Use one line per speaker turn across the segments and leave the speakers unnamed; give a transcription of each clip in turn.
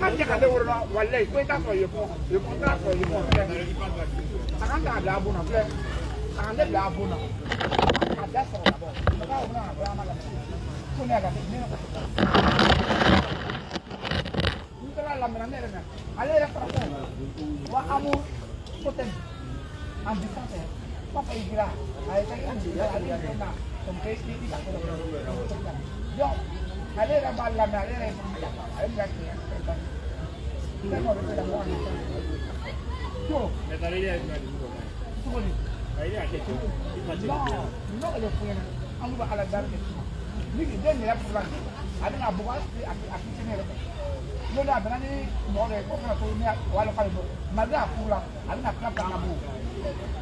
N'a jẹ́ ka ne wolo la walayi ko i t'a sɔrɔ i ye bɔ i bɔ t'a sɔrɔ i ye bɔ filɛ a kan k'a bila a bon na filɛ a kan ne bila a bon na a da sɔrɔ ka bɔ a b'a wolo ka bɔ a ma la ko ne y'a ka ne yɛrɛ n tora lamɛnna ne yɛrɛ mɛ ale yɛrɛ fara fɛn wa amu ko tɛ en distance papa yi dira a ye kɛ an dira ale yɛrɛ na completely Yo, alera balla. Yo. Me daría el marido. ¿Cómo le? Daría que tú. No, no
le fue. Aún va you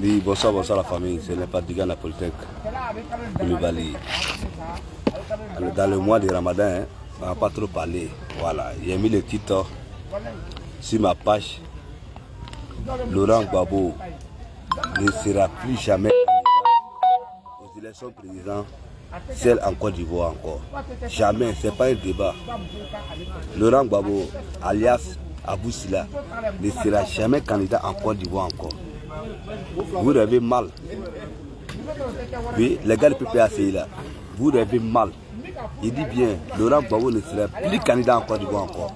Oui, bonsoir, bonsoir la famille. Ce n'est pas Digan Polytech. Koulibaly. Dans le mois de Ramadan, hein, on n'a pas trop parlé. Voilà, j'ai mis le titre sur ma page. Laurent Gbagbo ne sera plus jamais aux élections celle en Côte d'Ivoire encore. Jamais, ce n'est pas un débat. Laurent Gbagbo, alias Abou Silla, ne sera jamais candidat en Côte d'Ivoire encore. Vous rêvez mal. Oui, les gars du PPACI là, vous rêvez mal. Il dit bien, Laurent Gbagbo ne sera plus candidat en Côte d'Ivoire encore.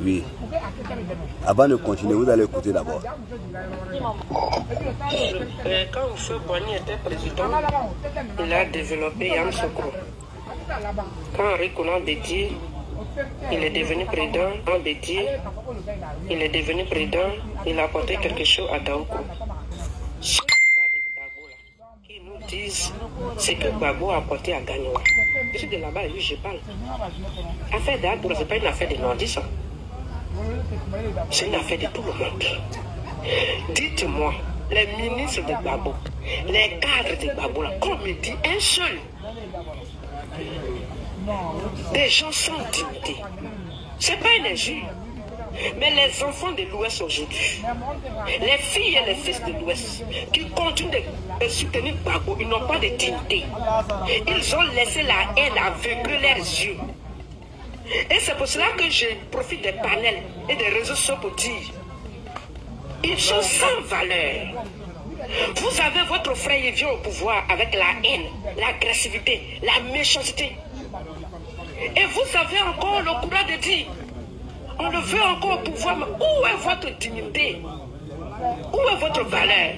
Oui. Avant de continuer, vous allez écouter d'abord.
Euh, quand Oufé Boigny était président, il a développé Yam Sokro. Quand Henri Konan Bédier, il est devenu président, en Bédier, il est devenu président, il a apporté quelque chose à Daouko. Ceux qui nous disent ce que Gbagbo a apporté à Gagnoua. Je suis de là-bas et lui, je parle. Affaire d'Agour, ce n'est pas une affaire de nordistes. C'est une affaire de tout le monde. Dites-moi, les ministres de Gbagbo, les cadres de Gbagbo, là, qu'on me dit un seul. Des gens sans dignité. C'est pas une injure. Mais les enfants de l'Ouest aujourd'hui, les filles et les fils de l'Ouest, qui continuent de, soutenir Gbagbo, ils n'ont pas de dignité. Ils ont laissé la haine aveugler leurs yeux. Et c'est pour cela que je profite des panels et des réseaux sociaux pour dire ils sont sans valeur. Vous avez votre frère qui vient au pouvoir avec la haine, l'agressivité, la méchanceté. Et vous avez encore le courage de dire on le veut encore au pouvoir, mais où est votre dignité? Où est votre valeur?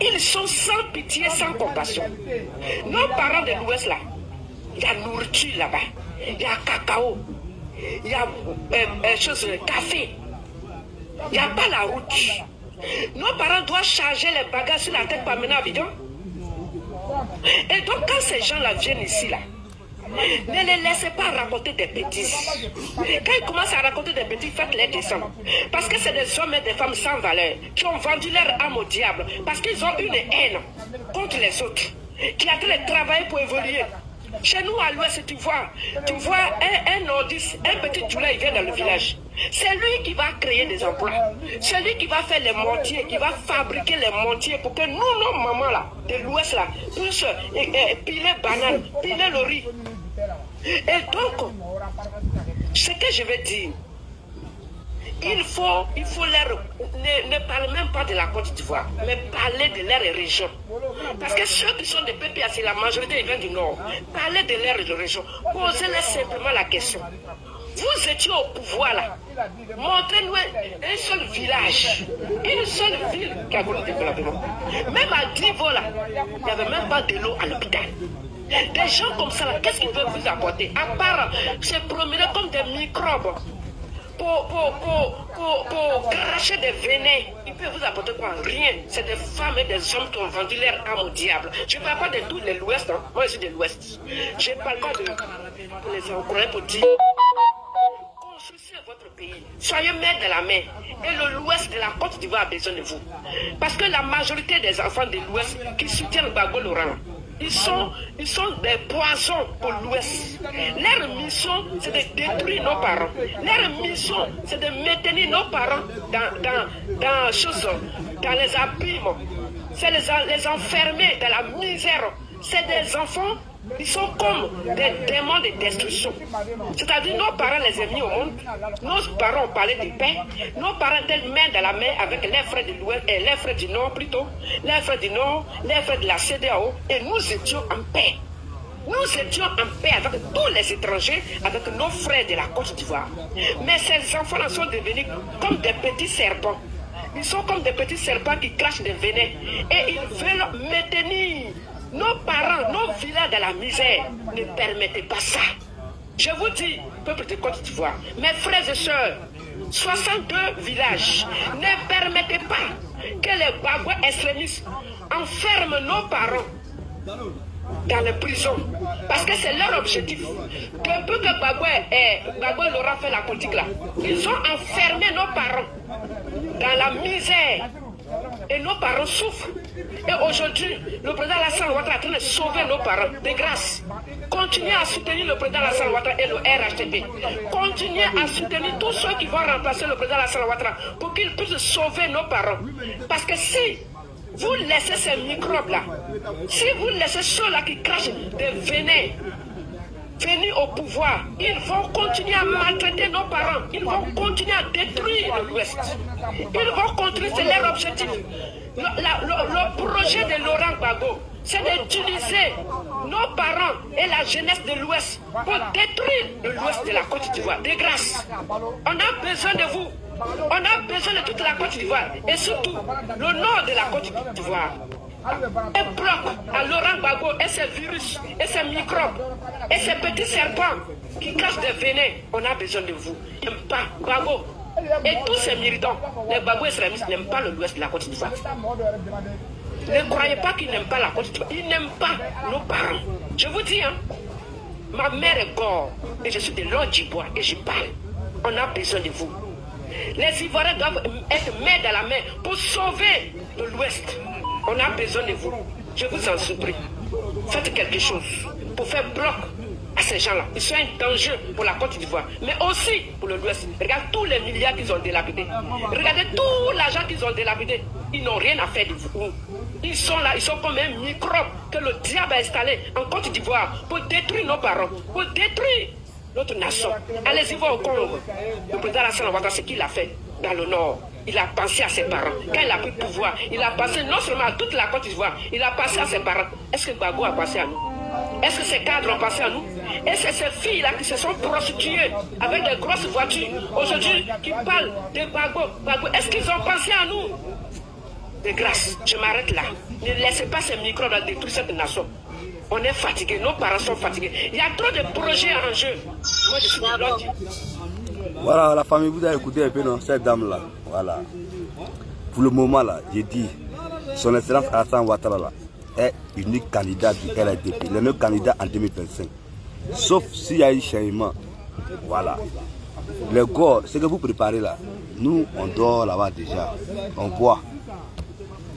Ils sont sans pitié, sans compassion. Nos parents de l'Ouest, là, il y a nourriture là-bas, il y a cacao, il y a euh, euh, chose, café, il n'y a pas la route. Nos parents doivent charger les bagages sur la tête pour amener à Bidon. Et donc, quand ces gens-là viennent ici, là, ne les laissez pas raconter des bêtises. Quand ils commencent à raconter des bêtises, faites-les descendre. Parce que c'est des hommes et des femmes sans valeur qui ont vendu leur âme au diable. Parce qu'ils ont une haine contre les autres. Qui a de travailler pour évoluer. Chez nous, à l'ouest, tu vois, tu vois un, un un petit Djoula, il vient dans le village. C'est lui qui va créer des emplois. C'est lui qui va faire les mortiers, qui va fabriquer les mortiers pour que nous, nos mamans là, de l'ouest là, puissent eh, eh, piler bananes, piler le riz. Et donc, ce que je veux dire, il faut, il faut leur, ne, ne parler même pas de la Côte d'Ivoire, mais parler de leur région. Parce que ceux qui sont des PPA, c'est la majorité ils viennent du Nord. Parlez de leur région. Posez-leur simplement la question. Vous étiez au pouvoir là. Montrez-nous un seul village, une seule ville. Même à Divo là, il n'y avait même pas de l'eau à l'hôpital. Des gens comme ça qu'est-ce qu'ils peuvent vous apporter? À part se promener comme des microbes pour, pour, pour, pour, cracher des venins. Il peut vous apporter quoi? Rien. C'est des femmes et des hommes qui ont vendu leur âme au diable. Je ne parle pas de tout l'Ouest. Hein. Moi, je suis de l'Ouest. Je ne parle pas de pour les encourager pour dire construisez votre pays. Soyez maître de la mer. Et l'ouest de la Côte d'Ivoire a besoin de vous. Parce que la majorité des enfants de l'ouest qui soutiennent Bago Laurent, ils sont, des poisons pour l'ouest. Leur mission, c'est de détruire nos parents. Leur mission, c'est de maintenir nos parents dans, dans, dans, dans les abîmes. C'est les enfermer dans la misère. C'est des enfants ils sont comme des démons de destruction. C'est-à-dire, nos parents les ont mis au monde. Nos parents ont parlé de paix. Nos parents étaient main dans la main avec les frères de l'Ouest et les frères du Nord plutôt. Les frères du Nord, les frères de la CDAO. Et nous étions en paix. Nous étions en paix avec tous les étrangers, avec nos frères de la Côte d'Ivoire. Mais ces enfants-là sont devenus comme des petits serpents. Ils sont comme des petits serpents qui crachent des venins. Et ils veulent maintenir nos parents, nos villages de la misère ne permettaient pas ça. Je vous dis, peuple de Côte d'Ivoire, mes frères et sœurs, 62 villages ne permettaient pas que les bagouins extrémistes enferment nos parents dans les prisons. Parce que c'est leur objectif. Depuis que Bagoué et Bagoué Laurent fait la politique là, ils ont enfermé nos parents dans la misère. Et nos parents souffrent. Et aujourd'hui, le président Alassane Ouattara est en de sauver nos parents de grâce. Continuez à soutenir le président Alassane Ouattara et le RHTP. Continuez à soutenir tous ceux qui vont remplacer le président Alassane Ouattara pour qu'ils puissent sauver nos parents. Parce que si vous laissez ces microbes-là, si vous laissez ceux-là qui crachent des venins, venir au pouvoir, ils vont continuer à maltraiter nos parents. Ils vont continuer à détruire l'Ouest. Ils vont continuer, c'est leur objectif. Le, projet de Laurent Gbagbo, c'est d'utiliser nos parents et la jeunesse de l'Ouest pour détruire l'Ouest de la Côte d'Ivoire. De grâce, on a besoin de vous. On a besoin de toute la Côte d'Ivoire et surtout le nord de la Côte d'Ivoire. Un bloc à Laurent Gbagbo et ses virus et ses microbes et ces petits serpents qui cachent des venins. On a besoin de vous. Ils n'aiment pas Gbagbo. Et tous ces militants, les Gbagbo extrémistes n'aiment pas l'ouest de la Côte d'Ivoire. Ne croyez pas qu'ils n'aiment pas la Côte d'Ivoire. Ils n'aiment pas nos parents. Je vous dis, hein, ma mère est gore et je suis de l'ordre d'Ivoire et je parle. On a besoin de vous. Les Ivoiriens doivent être main dans la main pour sauver l'Ouest. On a besoin de vous. Je vous en supplie. Faites quelque chose pour faire bloc à ces gens-là. Ils sont un danger pour la Côte d'Ivoire, mais aussi pour le l'Ouest. Regardez tous les milliards qu'ils ont délapidés. Regardez tout l'argent qu'ils ont délapidé. Ils n'ont rien à faire de vous. Ils sont là, ils sont comme un microbe que le diable a installé en Côte d'Ivoire pour détruire nos parents, pour détruire notre nation. Allez-y voir au Congo. Le président Alassane Ouattara, ce qu'il a fait dans le Nord. Il a pensé à ses parents. Quand il a pris le pouvoir, il a pensé non seulement à toute la Côte d'Ivoire, il a pensé à ses parents. Est-ce que Gbagbo a pensé à nous? Est-ce que ces cadres ont pensé à nous? Est-ce que ces filles-là qui se sont prostituées avec des grosses voitures, aujourd'hui, qui parlent de Gbagbo, est-ce qu'ils ont pensé à nous? De grâce, je m'arrête là. Ne laissez pas ces microbes détruire cette nation. On est fatigué, nos parents sont fatigués. Il y a trop de projets en jeu. Moi, je suis.
Voilà, la famille, vous avez écouté un peu, non, cette dame-là. Voilà. Pour le moment, là, j'ai dit, son excellence Alassane Ouattara, là, est unique candidat du RDP, le même candidat en 2025. Sauf s'il y a un changement. Voilà. Le corps, ce que vous préparez là, nous, on dort là-bas déjà. On voit.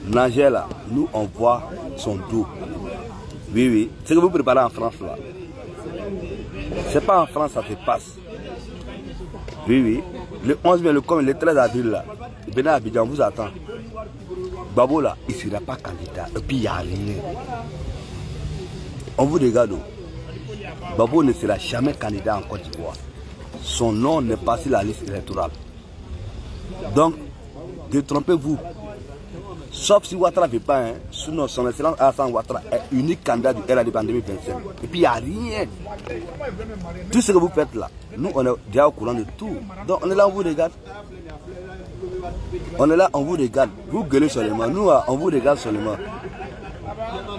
Nager là, nous, on voit son dos. Oui, oui. Ce que vous préparez en France là, c'est pas en France ça se passe. Oui, oui. Le 11 mai, le, le 13 avril, là, venez Abidjan, vous attend. Babo, là, il ne sera pas candidat. Et puis, il n'y a rien. On vous regarde. Babo ne sera jamais candidat en Côte d'Ivoire. Son nom n'est pas sur la liste électorale. Donc, détrompez-vous. Sauf si Ouattara ne fait pas, hein, sinon son excellence Alassane Ouattara est unique candidat du RADP en 2025. Et puis il n'y a rien. Tout ce que vous faites là, nous on est déjà au courant de tout. Donc on est là, on vous regarde. On est là, on vous regarde. Vous gueulez seulement. Nous, on vous regarde seulement.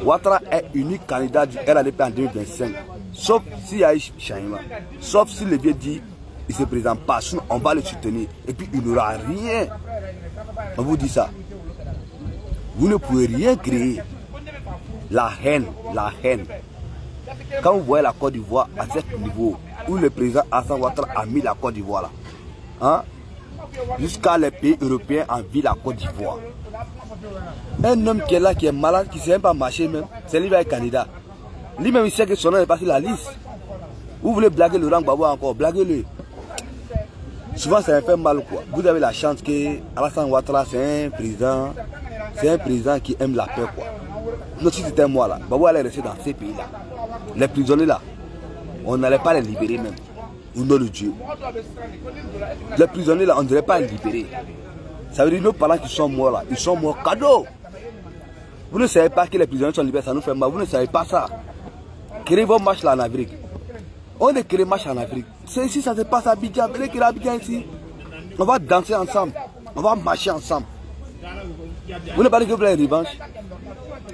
Ouattara est unique candidat du RADP en 2025. Sauf s'il y a. Sauf si le vieux dit il se présente pas, sinon on va le soutenir. Et puis il n'aura rien. On vous dit ça. Vous ne pouvez rien créer. La haine, la haine. Quand vous voyez la Côte d'Ivoire à ce niveau, où le président Hassan Ouattara a mis la Côte d'Ivoire là, hein, jusqu'à les pays européens en vie la Côte d'Ivoire. Un homme qui est là, qui est malade, qui ne sait même pas marcher même, c'est lui qui est candidat. Lui-même, il sait que son nom est pas sur la liste. Vous voulez blaguer Laurent Gbagbo encore, blaguez-le. Souvent, ça fait mal. Quoi. Vous avez la chance que Alassane Ouattara, c'est un président, c'est un président qui aime la paix. Quoi. Si c'était moi là, Gbagbo allait rester dans ces pays-là. Les prisonniers là, on n'allait pas les libérer même. Au nom de Dieu. Les prisonniers là, on ne devrait pas les libérer. Ça veut dire nos parents qui sont morts là, ils sont morts cadeau. Vous ne savez pas que les prisonniers sont libérés, ça nous fait mal. Vous ne savez pas ça. Créez vos marches là en Afrique. On est créé marche en Afrique. C'est ici, ça se passe à Abidjan. Venez créer Abidjan ici. On va danser ensemble. On va marcher ensemble. Vous ne parlez que vous voulez revanche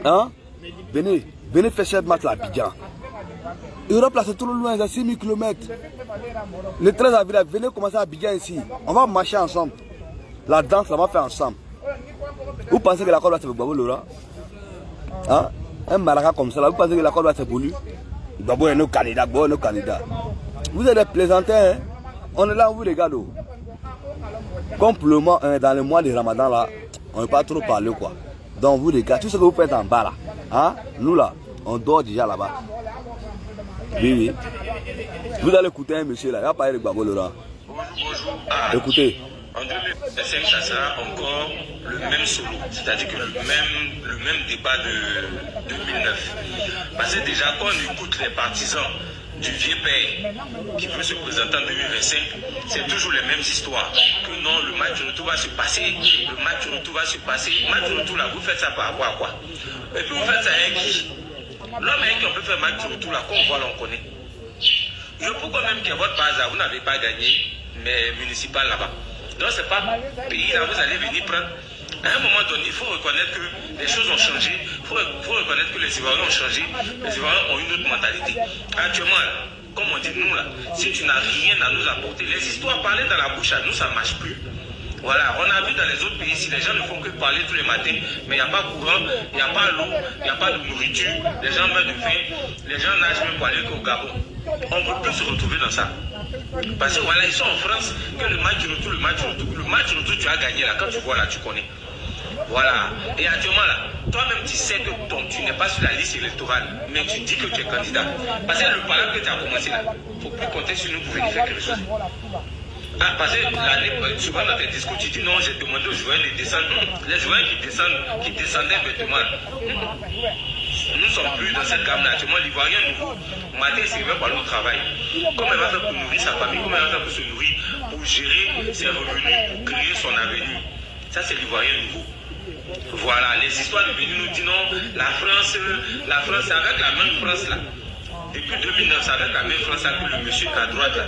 Hein? Venez, venez faire cette match à Abidjan. Europe là c'est trop loin, c'est 6000 km. Le 13 avril, venez commencer à Abidjan ici. On va marcher ensemble. La danse, on va faire ensemble. Vous pensez que la Côte c'est pour Babo Laura Hein? Un maraca comme ça, là, vous pensez que la Côte c'est pour lui D'abord, nos candidats, bon, nos candidats. Vous êtes des plaisantins, hein? on est là, on vous regarde. Mois, hein, dans le mois de Ramadan, là, on ne peut pas trop parler, quoi. Donc, vous regardez, tout ce que vous faites en bas, là, hein? nous, là, on dort déjà là-bas. Oui, oui. Vous allez écouter un monsieur, là, il va parler de Babo Laurent. Écoutez.
En 2025, ça sera encore le même solo, c'est-à-dire que le même, le même débat de 2009. Parce que déjà, quand on écoute les partisans du vieux père qui veut se présenter en 2025, c'est toujours les mêmes histoires. Que non, le match retour va se passer, le match retour va se passer. Match retour là, vous faites ça par rapport à quoi? Et puis vous faites ça avec qui? L'homme avec qui on peut faire match retour là, qu'on voit, là, on connaît. Je quand même que votre base, vous n'avez pas gagné, mais municipal là-bas. Donc c'est pas pays là, vous allez venir prendre. À un moment donné, il faut reconnaître que les choses ont changé. Il faut, reconnaître que les Ivoiriens ont changé. Les Ivoiriens ont une autre mentalité. Actuellement, comme on dit nous là, si tu n'as rien à nous apporter, les histoires parlées dans la bouche à nous, ça ne marche plus. Voilà, on a vu dans les autres pays, si les gens ne font que parler tous les matins, mais il n'y a pas courant, il n'y a pas l'eau, il n'y a pas de nourriture, les gens meurent de faim, les gens nagent même pour aller au Gabon. On ne veut plus se retrouver dans ça. Parce que voilà, ils sont en France, que le match retour, le match retour, le match retour, tu as gagné là, quand tu vois là, tu connais. Voilà. Et actuellement là, toi-même tu sais que tu n'es pas sur la liste électorale, mais tu dis que tu es candidat. Parce que le palabre que tu as commencé là, il ne faut plus compter sur nous pour vérifier quelque chose. Ah, parce que souvent dans tes discours, tu dis non, j'ai demandé aux joueurs de descendre. Les joueurs qui descendent, qui descendaient bêtement. Nous ne sommes plus dans cette gamme-là. Actuellement, l'Ivoirien nouveau, matin, il pour aller au travail. Comment il va faire pour nourrir sa famille Comment il va faire pour se nourrir Pour gérer ses revenus, pour créer son avenir Ça, c'est l'Ivoirien nouveau. Voilà, les histoires de venir nous disent non, la France, la France, avec la même France là. Depuis 2009, c'est avec la même France que le monsieur à droite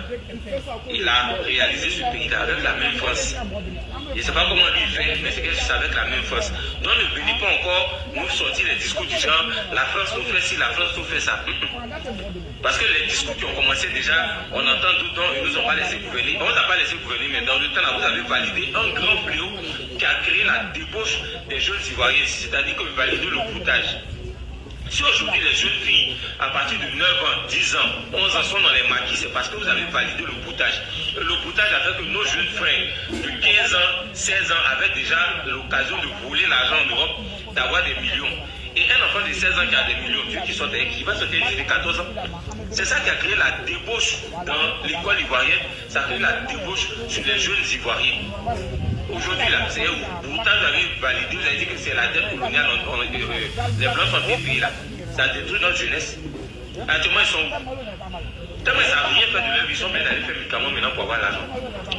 il a réalisé ce pays avec la même France. Je ne sais pas comment il fait, mais c'est que c'est avec la même France. Donc ne venez pas encore nous sortir les discours du genre la France nous fait ci, la France nous fait ça. Parce que les discours qui ont commencé déjà, on entend tout le temps, ils nous ont pas laissé gouverner. On ne nous a pas laissé gouverner, mais dans le temps là, vous avez validé un grand fléau qui a créé la débauche des jeunes Ivoiriens, c'est-à-dire que vous validez le broutage. Si aujourd'hui les jeunes filles, à partir de 9 ans, 10 ans, 11 ans sont dans les maquis, c'est parce que vous avez validé le boutage. Le boutage a fait que nos jeunes frères de 15 ans, 16 ans avaient déjà l'occasion de voler l'argent en Europe, d'avoir des millions. Et un enfant de 16 ans qui a des millions, Dieu qui sort avec qui va sortir de 14 ans. C'est ça qui a créé la débauche dans l'école ivoirienne, ça a créé la débauche sur les jeunes ivoiriens. Aujourd'hui, là, c'est vous avez validé, vous avez dit que c'est la dette coloniale, on, on, euh, les Blancs sont détruits là. Ça détruit notre jeunesse. Actuellement, ils sont Tellement ils savent rien faire de leur vie, ils sont bien d'aller faire médicaments maintenant pour avoir l'argent.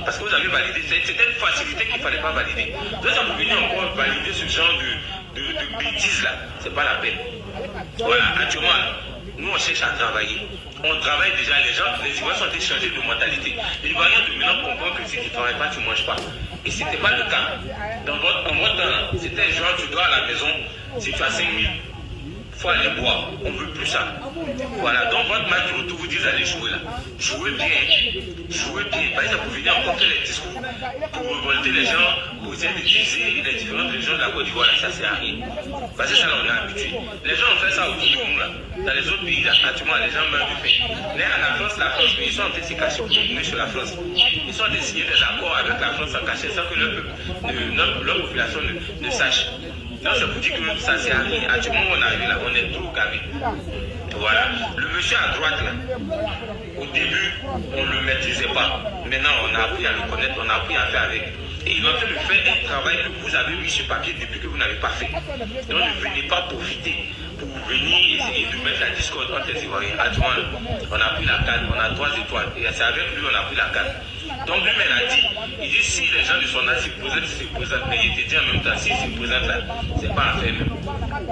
Parce que vous avez validé, c'était une facilité qu'il ne fallait pas valider. Donc, ça vous encore valider ce genre de, de, bêtises là, c'est pas la peine. Voilà, actuellement, nous on cherche à travailler. On travaille déjà, les gens, les Ivoiriens sont changés de mentalité. Les Ivoiriens de maintenant comprennent que si tu ne travailles pas, tu ne manges pas. Et ce n'était pas le cas. Dans votre, temps, c'était genre, tu dois à la maison, si tu as 5 000 faut aller boire. On ne veut plus ça. Voilà, donc votre match de retour, vous dites d'aller jouer là. Jouez bien. Jouez bien. Par exemple, vous venez encore les discours pour révolter les gens, pour essayer de diviser les différentes régions de la Côte d'Ivoire. Ça, c'est à rien. Parce que ça, on est habitué. Les gens ont fait ça autour de nous là. Dans les autres pays, là, actuellement, les gens meurent du fait. Mais à la France, France, ils sont en train de se cacher sur la France. Ils sont en train de signer des accords avec la France en cachet sans que leur, leur- population ne, sache. Non, je vous dis que ça c'est arrivé. Actuellement, on arrive là, on est trop gavé. Voilà. Le monsieur à droite, là, au début, on ne le maîtrisait pas. Maintenant, on a appris à le connaître, on a appris à faire avec. Et il est en faire un travail que vous avez mis sur papier depuis que vous n'avez pas fait. Donc ne venez pas profiter venir essayer de mettre la discorde entre les Ivoiriens. Actuellement, on a pris la carte, on a trois étoiles. Et c'est avec lui on a pris la carte. Donc lui-même a dit, il dit si les gens de son âge s'y présentent, s'y présentent. Mais il te dit en même temps, s'ils s'y présentent là, c'est pas à faire même.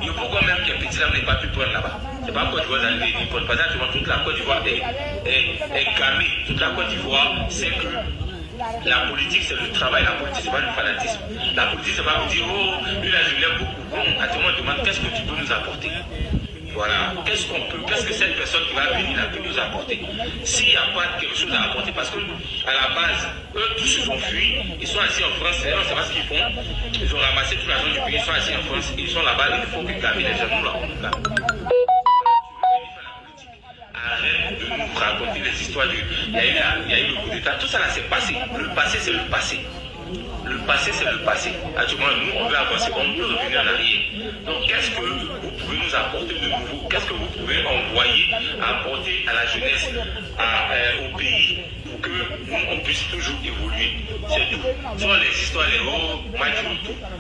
Il pourquoi même qu'un petit là n'est pas pu prendre là-bas. C'est pas Côte d'Ivoire d'arriver prendre. Parce que toute la Côte d'Ivoire est, est, est. Toute la Côte d'Ivoire, c'est que la politique, c'est le travail. La politique, c'est pas le fanatisme. La politique, c'est pas vous dire, oh, lui là, je l'aime beaucoup. Bon, actuellement, on demande qu'est-ce que tu peux nous apporter? Voilà. Qu'est-ce qu'on peut, qu'est-ce que cette personne qui va venir là peut nous apporter? S'il n'y a pas quelque chose à apporter, parce que à la base, eux tous se sont fuis, ils sont assis en France, on ne sait pas ce qu'ils font. Ils ont ramassé tout l'argent du pays, ils sont assis en France, ils sont là-bas, il faut que les gens nous là, raconter les histoires du. Il y a eu, le coup d'État. Tout ça là, c'est passé. Le passé, c'est le passé. Le passé, c'est le passé. Actuellement, nous, on veut avancer. On peut revenir en arrière. Donc, qu'est-ce que vous pouvez nous apporter de nouveau? Qu'est-ce que vous pouvez envoyer, apporter à la jeunesse, euh, au pays, pour que nous, on puisse toujours évoluer? C'est tout. Sur les histoires, les hauts, match.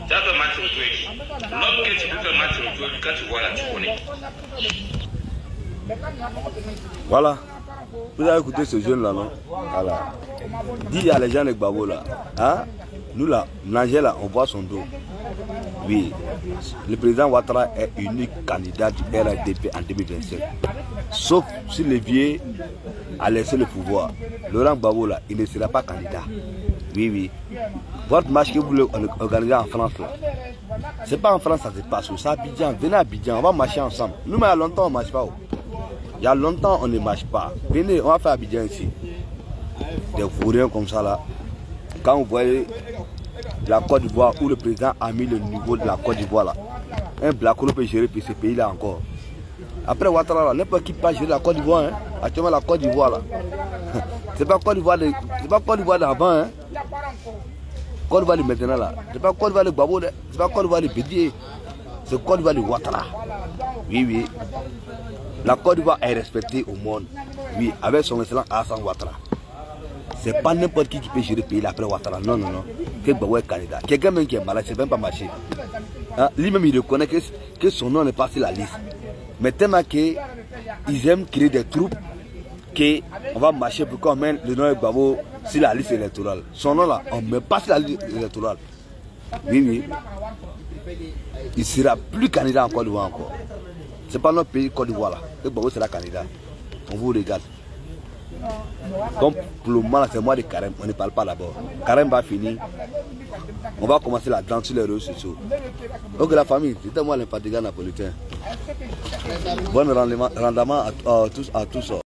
Tu as fait match retour qui L'homme que tu peux faire match quand tu vois là, tu connais.
Voilà. Vous avez écouté ce jeune là, non? Voilà. Dis à les gens de Gbabo là. Hein? Nous là, Nanger là, on voit son dos. Oui. Le président Ouattara est unique candidat du RDP en 2027. Sauf si le vieux a laissé le pouvoir. Laurent Gbabo là, il ne sera pas candidat. Oui, oui. Votre match que vous voulez organiser en France là, c'est pas en France ça se passe, c'est à Abidjan. Venez à Abidjan, on va marcher ensemble. Nous, mais a longtemps, on ne marche pas. oh. Il y a longtemps, on ne marche pas. Venez, on va faire Abidjan ici. Des vauriens comme ça là. Quand vous voyez la Côte d'Ivoire où le président a mis le niveau de la Côte d'Ivoire là, un Blacoro peut gérer ce pays là encore. Après Ouattara, n'importe qui peut gérer la Côte d'Ivoire. Hein. Actuellement, la Côte d'Ivoire là. C'est pas Côte d'Ivoire de- c'est pas Côte d'Ivoire d'avant. Hein. Côte d'Ivoire de maintenant là. C'est pas Côte d'Ivoire de Gbabo, de- c'est pas Côte d'Ivoire de Bédier. C'est Côte d'Ivoire de Ouattara. Oui, oui. La Côte d'Ivoire est respectée au monde. Oui, avec son excellent Hassan Ouattara. C'est pas n'importe qui qui peut gérer le pays après Ouattara. Non, non, non. Que Gbabo est candidat. Quelqu'un même qui est malade, c'est même pas marché. Hein, Lui-même, il reconnaît que, que son nom n'est pas sur la liste. Mais tellement qu'ils aiment créer des troupes qu'on va marcher pour qu'on mette le nom de Gbabo sur la liste électorale. Son nom là, on ne met pas sur la liste électorale. Oui, oui. Il sera plus candidat en Côte d'Ivoire encore. C'est pas notre pays Côte d'Ivoire là. Que Gbabo sera candidat. On vous regarde. Donc pour le moment, c'est moi de Carême. On ne parle pas d'abord. Carême va finir. On va commencer la danse sur les réseaux sociaux. Donc la famille, c'était moi l'infatigable napolitain. Bon rendement, rendement à tous. À tous.